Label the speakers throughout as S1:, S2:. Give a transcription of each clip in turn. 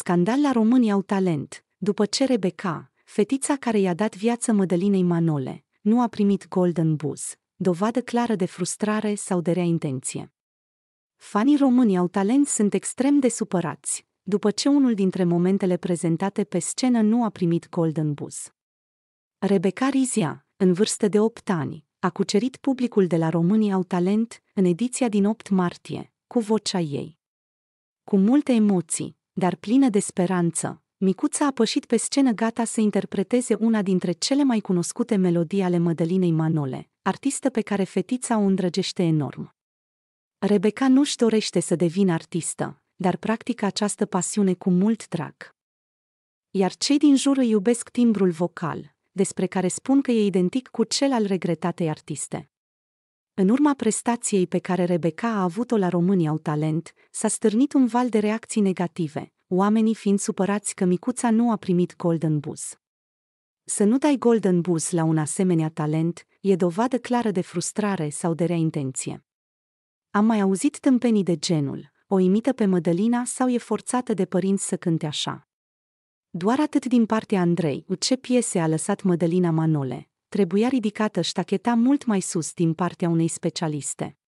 S1: Scandal la românii au talent, după ce Rebecca, fetița care i-a dat viață Mădălinei Manole, nu a primit Golden Buzz, dovadă clară de frustrare sau de rea intenție. Fanii români au talent sunt extrem de supărați, după ce unul dintre momentele prezentate pe scenă nu a primit Golden Buzz. Rebecca Rizia, în vârstă de 8 ani, a cucerit publicul de la România au talent în ediția din 8 martie, cu vocea ei. Cu multe emoții, dar plină de speranță, Micuța a pășit pe scenă gata să interpreteze una dintre cele mai cunoscute melodii ale Mădălinei Manole, artistă pe care fetița o îndrăgește enorm. Rebecca nu-și dorește să devină artistă, dar practică această pasiune cu mult drag. Iar cei din jur îi iubesc timbrul vocal, despre care spun că e identic cu cel al regretatei artiste. În urma prestației pe care Rebecca a avut-o la România au talent, s-a stârnit un val de reacții negative, oamenii fiind supărați că micuța nu a primit Golden Buzz. Să nu dai Golden Buzz la un asemenea talent e dovadă clară de frustrare sau de rea intenție. Am mai auzit tâmpenii de genul, o imită pe Mădălina sau e forțată de părinți să cânte așa. Doar atât din partea Andrei, ce piese a lăsat Mădălina Manole, trebuia ridicată ștacheta mult mai sus din partea unei specialiste.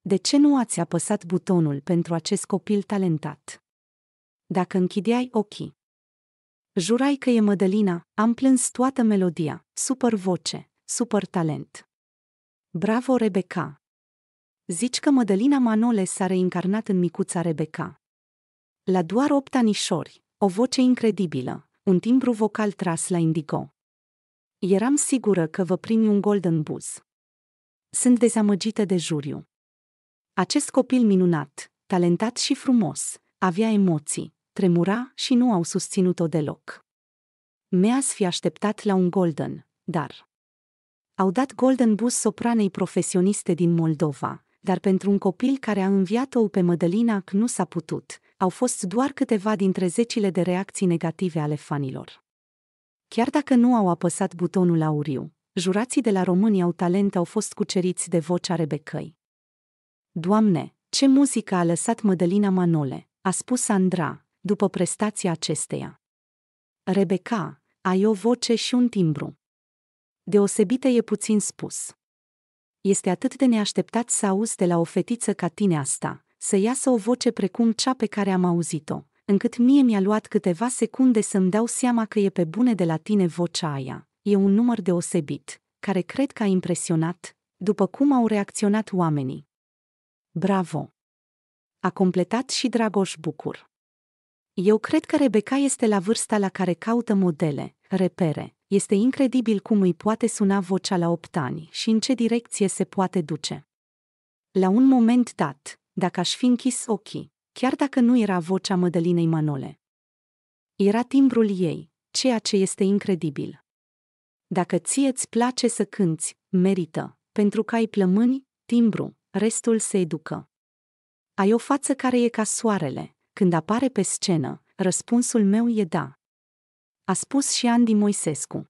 S1: De ce nu ați apăsat butonul pentru acest copil talentat? Dacă închideai ochii. Jurai că e Mădălina, am plâns toată melodia, super voce, super talent. Bravo, Rebecca! Zici că Mădălina Manole s-a reîncarnat în micuța Rebecca. La doar opt anișori, o voce incredibilă, un timbru vocal tras la indigo. Eram sigură că vă primi un golden buzz. Sunt dezamăgită de juriu. Acest copil minunat, talentat și frumos, avea emoții, tremura și nu au susținut-o deloc. Mi-ați fi așteptat la un golden, dar... Au dat golden buzz sopranei profesioniste din Moldova, dar pentru un copil care a înviat-o pe Mădălina nu s-a putut, au fost doar câteva dintre zecile de reacții negative ale fanilor. Chiar dacă nu au apăsat butonul auriu, jurații de la România au talent au fost cuceriți de vocea Rebecăi. Doamne, ce muzică a lăsat Mădălina Manole, a spus Sandra, după prestația acesteia. Rebecca, ai o voce și un timbru. Deosebită e puțin spus. Este atât de neașteptat să auzi de la o fetiță ca tine asta, să iasă o voce precum cea pe care am auzit-o, încât mie mi-a luat câteva secunde să-mi dau seama că e pe bune de la tine vocea aia. E un număr deosebit, care cred că a impresionat, după cum au reacționat oamenii. Bravo! A completat și Dragoș Bucur. Eu cred că Rebecca este la vârsta la care caută modele, repere. Este incredibil cum îi poate suna vocea la 8 ani și în ce direcție se poate duce. La un moment dat, dacă aș fi închis ochii, chiar dacă nu era vocea Mădălinei Manole. Era timbrul ei, ceea ce este incredibil. Dacă ție îți place să cânți, merită, pentru că ai plămâni, timbru, restul se educă. Ai o față care e ca soarele, când apare pe scenă, răspunsul meu e da. A spus și Andy Moisescu.